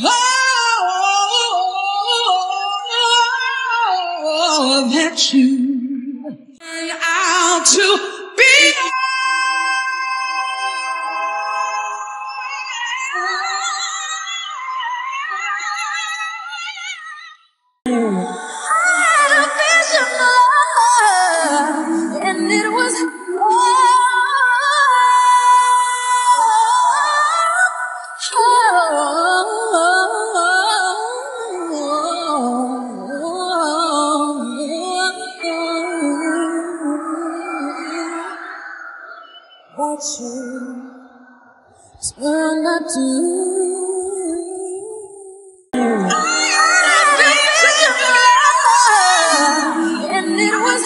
Oh, that you turn out to be. You turn not to. And it was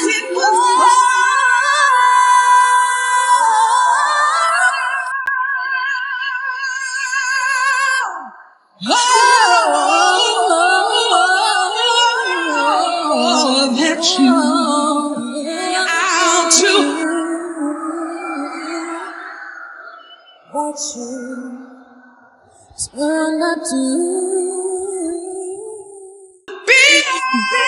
Oh, that you watching turn that to be happy.